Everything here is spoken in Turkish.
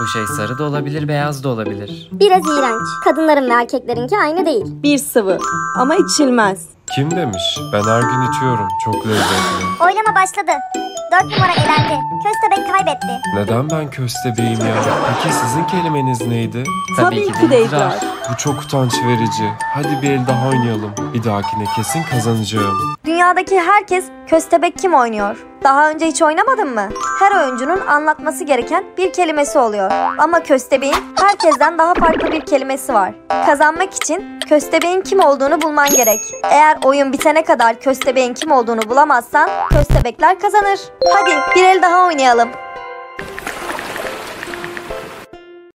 Bu şey sarı da olabilir, beyaz da olabilir. Biraz iğrenç. Kadınların ve erkeklerinki aynı değil. Bir sıvı ama içilmez. Kim demiş? Ben her gün içiyorum. Çok lezzetli. Oylama başladı. Dört numara elendi. Köstebek kaybetti. Neden ben köstebeğim ya? Peki sizin kelimeniz neydi? Tabii ki de idrar. Bu çok utanç verici. Hadi bir el daha oynayalım. Bir dahakine kesin kazanacağım. Dünyadaki herkes köstebek kim oynuyor? Daha önce hiç oynamadın mı? Her oyuncunun anlatması gereken bir kelimesi oluyor. Ama köstebeğin herkesten daha farklı bir kelimesi var. Kazanmak için köstebeğin kim olduğunu bulman gerek. Eğer oyun bitene kadar köstebeğin kim olduğunu bulamazsan köstebekler kazanır. Hadi bir el daha oynayalım.